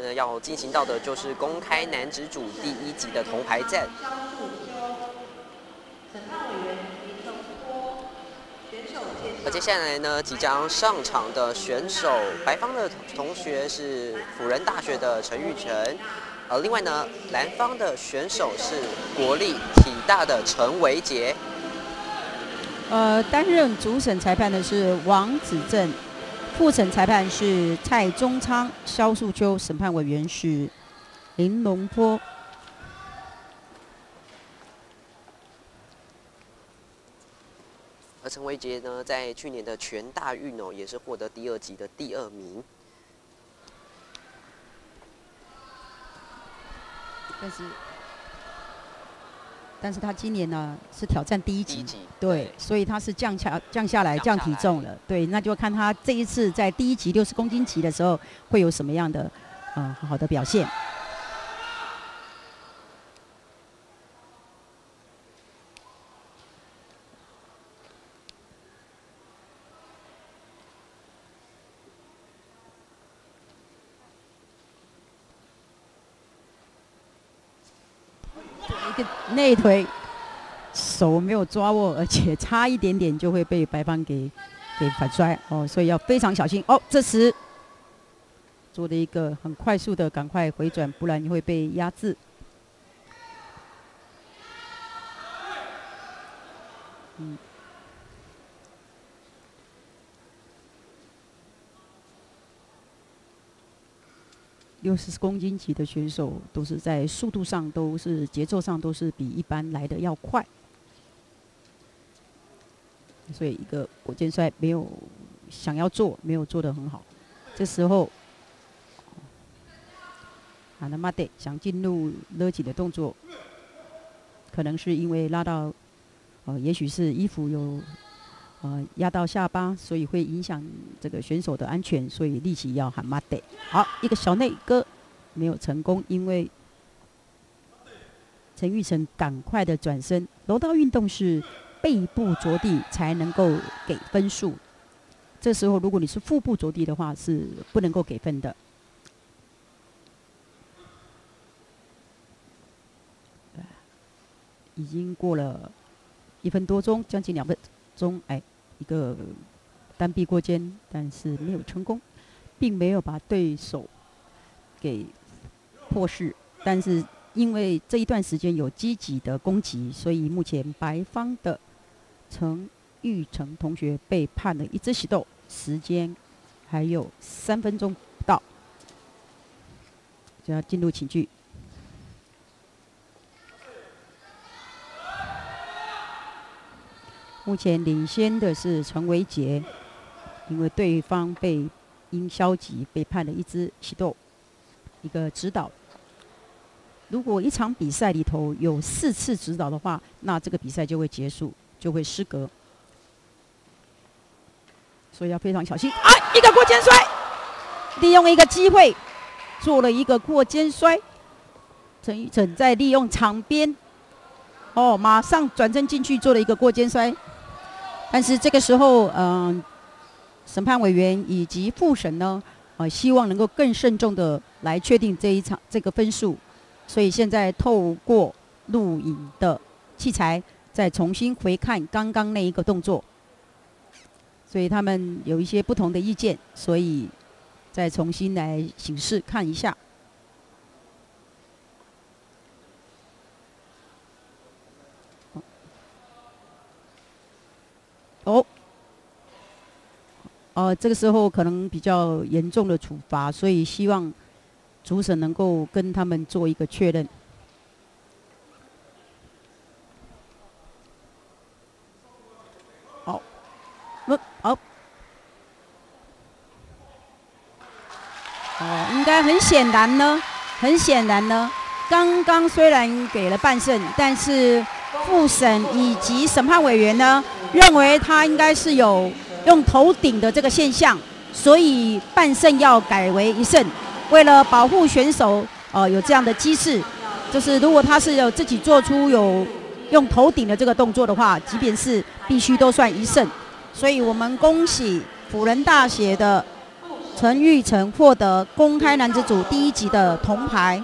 呢要进行到的就是公开男子组第一集的铜牌战。而接下来呢，即将上场的选手，白方的同学是辅仁大学的陈玉成，呃，另外呢，蓝方的选手是国立体大的陈维杰。呃，担任主审裁判的是王子正，副审裁判是蔡宗昌、肖树秋，审判委员是林龙波。而陈维杰呢，在去年的全大运哦，也是获得第二级的第二名。但是，但是他今年呢是挑战第一级，对，所以他是降下降下来降体重了，对，那就看他这一次在第一级六十公斤级的时候会有什么样的呃，很好的表现。一个内推手没有抓握，而且差一点点就会被白方给给反摔哦，所以要非常小心哦。这时做的一个很快速的赶快回转，不然你会被压制。嗯。六十公斤级的选手都是在速度上都是节奏上都是比一般来的要快，所以一个火箭摔没有想要做，没有做的很好。这时候，啊，那马得想进入勒紧的动作，可能是因为拉到，呃，也许是衣服有。呃，压到下巴，所以会影响这个选手的安全，所以立即要喊马得。好，一个小内哥没有成功，因为陈玉成赶快的转身。柔道运动是背部着地才能够给分数，这时候如果你是腹部着地的话，是不能够给分的。已经过了一分多钟，将近两分钟，哎。一个单臂过肩，但是没有成功，并没有把对手给破势。但是因为这一段时间有积极的攻击，所以目前白方的陈玉成同学被判了一只喜斗，时间还有三分钟不到，就要进入请剧。目前领先的是陈维杰，因为对方被因消极被判了一支起斗，一个指导。如果一场比赛里头有四次指导的话，那这个比赛就会结束，就会失格。所以要非常小心啊！一个过肩摔，利用一个机会做了一个过肩摔。陈玉成在利用场边，哦，马上转身进去做了一个过肩摔。但是这个时候，嗯，审判委员以及复审呢，呃，希望能够更慎重的来确定这一场这个分数，所以现在透过录影的器材再重新回看刚刚那一个动作，所以他们有一些不同的意见，所以再重新来请示看一下。哦，哦，这个时候可能比较严重的处罚，所以希望主审能够跟他们做一个确认。好，那好，哦，应该很显然呢，很显然呢，刚刚虽然给了半胜，但是复审以及审判委员呢。认为他应该是有用头顶的这个现象，所以半胜要改为一胜。为了保护选手，呃，有这样的机制，就是如果他是有自己做出有用头顶的这个动作的话，即便是必须都算一胜。所以我们恭喜辅仁大学的陈玉成获得公开男子组第一级的铜牌。